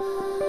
Oh.